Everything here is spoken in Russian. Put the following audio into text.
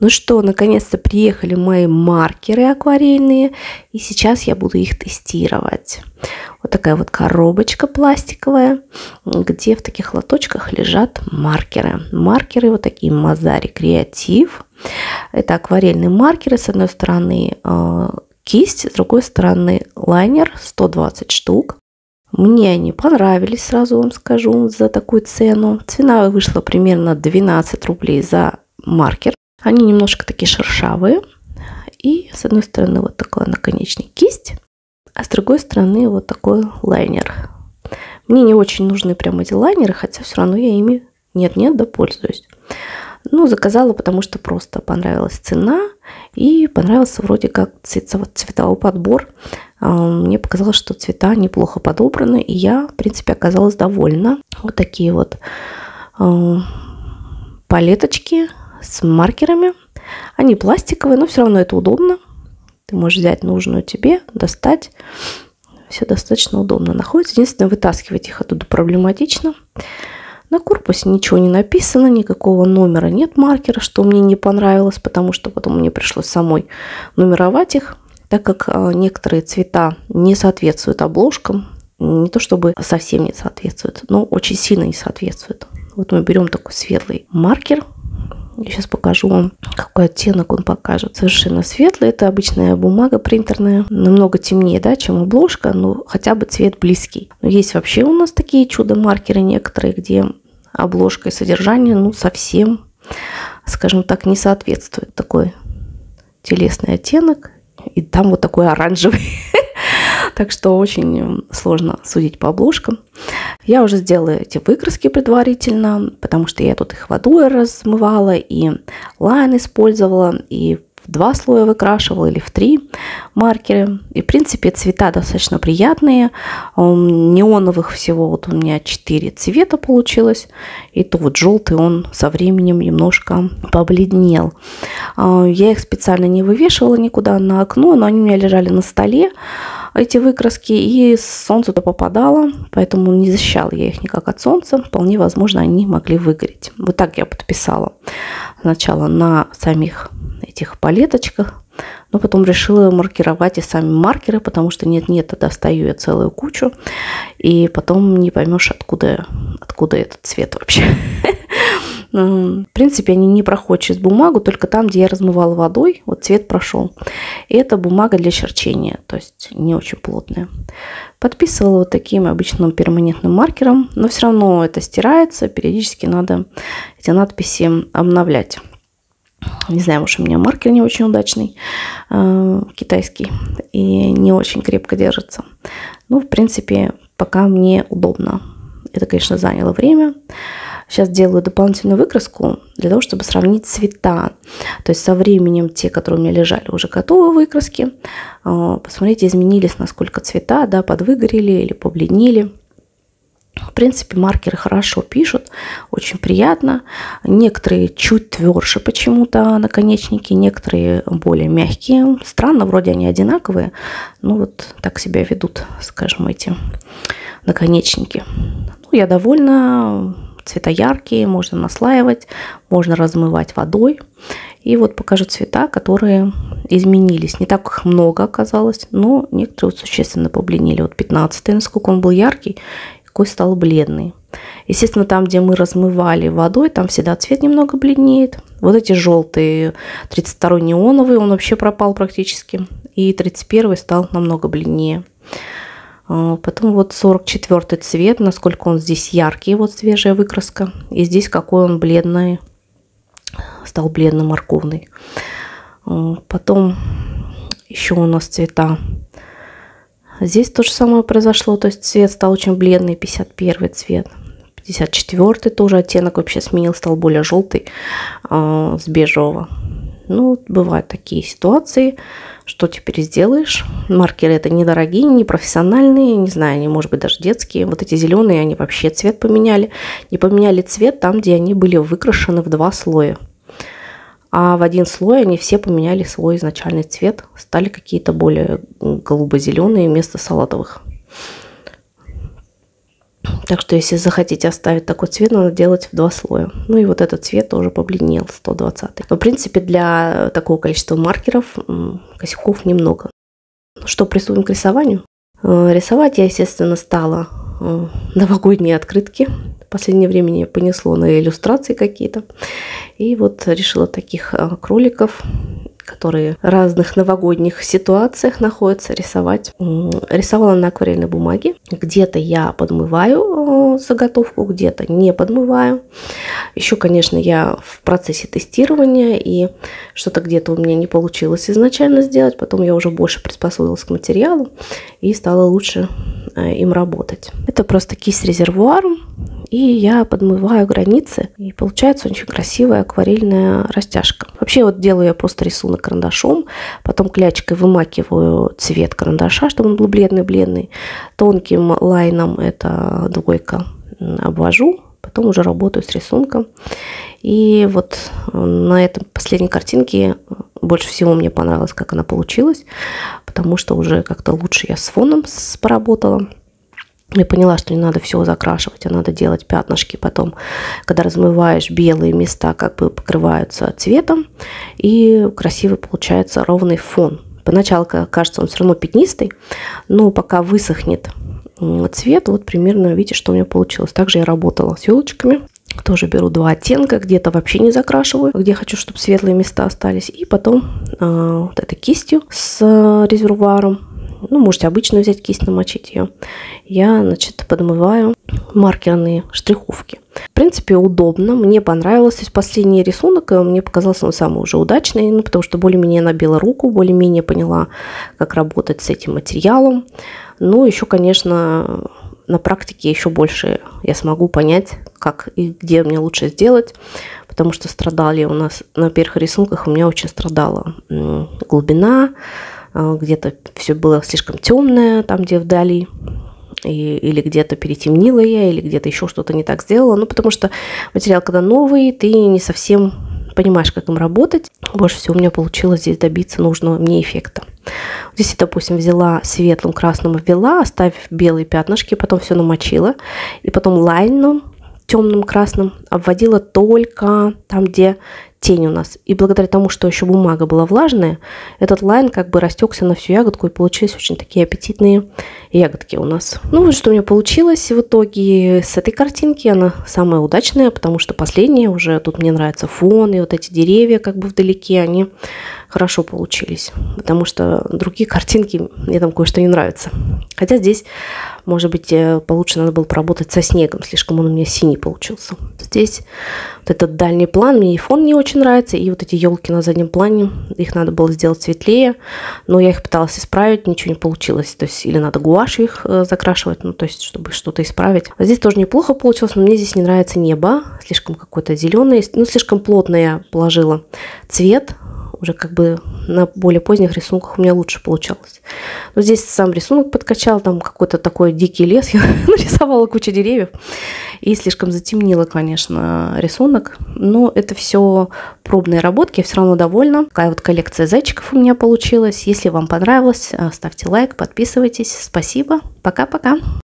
Ну что, наконец-то приехали мои маркеры акварельные, и сейчас я буду их тестировать. Вот такая вот коробочка пластиковая, где в таких лоточках лежат маркеры. Маркеры вот такие Мазари Креатив. Это акварельные маркеры. С одной стороны э, кисть, с другой стороны лайнер 120 штук. Мне они понравились, сразу вам скажу, за такую цену. Цена вышла примерно 12 рублей за маркер. Они немножко такие шершавые. И с одной стороны вот такой наконечник кисть, а с другой стороны вот такой лайнер. Мне не очень нужны прям эти лайнеры, хотя все равно я ими нет-нет, да пользуюсь. Ну, заказала, потому что просто понравилась цена и понравился вроде как цветовой подбор. А, мне показалось, что цвета неплохо подобраны, и я, в принципе, оказалась довольна. Вот такие вот а, палеточки с маркерами. Они пластиковые, но все равно это удобно. Ты можешь взять нужную тебе, достать. Все достаточно удобно находится. Единственное, вытаскивать их оттуда проблематично. На корпусе ничего не написано, никакого номера нет маркера, что мне не понравилось, потому что потом мне пришлось самой нумеровать их, так как а, некоторые цвета не соответствуют обложкам. Не то чтобы совсем не соответствуют, но очень сильно не соответствуют. Вот мы берем такой светлый маркер, я сейчас покажу вам, какой оттенок он покажет. Совершенно светлый. Это обычная бумага принтерная. Намного темнее, да, чем обложка, но хотя бы цвет близкий. Но есть вообще у нас такие чудо-маркеры некоторые, где обложка и содержание, ну, совсем, скажем так, не соответствует. Такой телесный оттенок. И там вот такой оранжевый. Так что очень сложно судить по обложкам. Я уже сделала эти выкраски предварительно, потому что я тут их водой размывала, и лайн использовала, и в два слоя выкрашивала или в три маркеры. И, в принципе, цвета достаточно приятные. Неоновых всего вот у меня четыре цвета получилось. И то вот желтый он со временем немножко побледнел. А, я их специально не вывешивала никуда на окно, но они у меня лежали на столе эти выкраски, и солнце то попадало, поэтому не защищала я их никак от солнца. Вполне возможно, они могли выгореть. Вот так я подписала сначала на самих этих палеточках, но потом решила маркировать и сами маркеры, потому что нет-нет, достаю я целую кучу, и потом не поймешь, откуда, откуда этот цвет вообще. В принципе, они не проходят через бумагу, только там, где я размывала водой, вот цвет прошел. И это бумага для черчения, то есть не очень плотная. Подписывала вот таким обычным перманентным маркером, но все равно это стирается, периодически надо эти надписи обновлять. Не знаю, может, у меня маркер не очень удачный, э, китайский, и не очень крепко держится. Ну, в принципе, пока мне удобно. Это, конечно, заняло время. Сейчас делаю дополнительную выкраску для того, чтобы сравнить цвета. То есть со временем те, которые у меня лежали, уже готовы выкраски. А, посмотрите, изменились насколько цвета, да, подвыгорели или побледнели. В принципе, маркеры хорошо пишут, очень приятно. Некоторые чуть тверже почему-то наконечники, некоторые более мягкие. Странно, вроде они одинаковые, но вот так себя ведут, скажем, эти наконечники. Ну, я довольна, цвета яркие, можно наслаивать, можно размывать водой. И вот покажу цвета, которые изменились. Не так их много оказалось, но некоторые вот существенно побледнели. Вот 15 насколько он был яркий, какой стал бледный. Естественно, там, где мы размывали водой, там всегда цвет немного бледнеет. Вот эти желтые, 32 неоновый, он вообще пропал практически. И 31 стал намного бледнее. А, потом вот 44 цвет, насколько он здесь яркий, вот свежая выкраска. И здесь какой он бледный, стал бледно-морковный. А, потом еще у нас цвета. Здесь то же самое произошло, то есть цвет стал очень бледный, 51 цвет. 54 тоже оттенок вообще сменил, стал более желтый э, с бежевого. Ну, бывают такие ситуации. Что теперь сделаешь? Маркеры это недорогие, не профессиональные, не знаю, они, может быть, даже детские. Вот эти зеленые, они вообще цвет поменяли. Не поменяли цвет там, где они были выкрашены в два слоя. А в один слой они все поменяли свой изначальный цвет, стали какие-то более голубо-зеленые вместо салатовых. Так что, если захотите оставить такой цвет, надо делать в два слоя. Ну и вот этот цвет тоже побледнел, 120. Но, в принципе, для такого количества маркеров косяков немного. Что, приступим к рисованию? Э, рисовать я, естественно, стала э, новогодние открытки. В последнее время мне понесло на иллюстрации какие-то. И вот решила таких э, кроликов которые в разных новогодних ситуациях находятся, рисовать. Рисовала на акварельной бумаге. Где-то я подмываю э, заготовку, где-то не подмываю. Еще, конечно, я в процессе тестирования, и что-то где-то у меня не получилось изначально сделать. Потом я уже больше приспособилась к материалу и стала лучше э, им работать. Это просто кисть резервуаром и я подмываю границы, и получается очень красивая акварельная растяжка. Вообще вот делаю я просто рисунок карандашом, потом клячкой вымакиваю цвет карандаша, чтобы он был бледный-бледный. Тонким лайном, это двойка, обвожу, потом уже работаю с рисунком. И вот на этой последней картинке больше всего мне понравилось, как она получилась, потому что уже как-то лучше я с фоном поработала. Я поняла, что не надо все закрашивать, а надо делать пятнышки потом, когда размываешь белые места, как бы покрываются цветом, и красивый получается ровный фон. Поначалу кажется он все равно пятнистый, но пока высохнет цвет, вот примерно видите, что у меня получилось. Также я работала с елочками. Тоже беру два оттенка, где-то вообще не закрашиваю, где хочу, чтобы светлые места остались. И потом э, вот этой кистью с резервуаром ну, можете обычно взять кисть, намочить ее, я, значит, подмываю маркерные штриховки. В принципе, удобно, мне понравилось. То есть последний рисунок мне показался он самый уже удачный, ну, потому что более-менее набила руку, более-менее поняла, как работать с этим материалом. Ну, еще, конечно, на практике еще больше я смогу понять, как и где мне лучше сделать, потому что страдали у нас на первых рисунках, у меня очень страдала глубина, где-то все было слишком темное, там, где вдали, и, или где-то перетемнила я, или где-то еще что-то не так сделала. Ну, потому что материал, когда новый, ты не совсем понимаешь, как им работать. Больше всего у меня получилось здесь добиться нужного мне эффекта. Здесь я, допустим, взяла светлым красным ввела, оставив белые пятнышки, потом все намочила, и потом лайном темным красным обводила только там, где тень у нас. И благодаря тому, что еще бумага была влажная, этот лайн как бы растекся на всю ягодку и получились очень такие аппетитные ягодки у нас. Ну вот что у меня получилось в итоге с этой картинки. Она самая удачная, потому что последняя уже тут мне нравится фон и вот эти деревья как бы вдалеке, они хорошо получились. Потому что другие картинки мне там кое-что не нравится. Хотя здесь, может быть, э, получше надо было поработать со снегом. Слишком он у меня синий получился. Здесь вот этот дальний план, мне и фон не очень нравится, и вот эти елки на заднем плане, их надо было сделать светлее, но я их пыталась исправить, ничего не получилось. То есть или надо гуашь их э, закрашивать, ну то есть чтобы что-то исправить. А здесь тоже неплохо получилось, но мне здесь не нравится небо, слишком какое-то зеленое, ну слишком плотно я положила цвет, уже как бы на более поздних рисунках у меня лучше получалось. Но здесь сам рисунок подкачал, там какой-то такой дикий лес, я нарисовала кучу деревьев и слишком затемнила, конечно, рисунок. Но это все пробные работки, я все равно довольна. Такая вот коллекция зайчиков у меня получилась. Если вам понравилось, ставьте лайк, подписывайтесь. Спасибо. Пока-пока.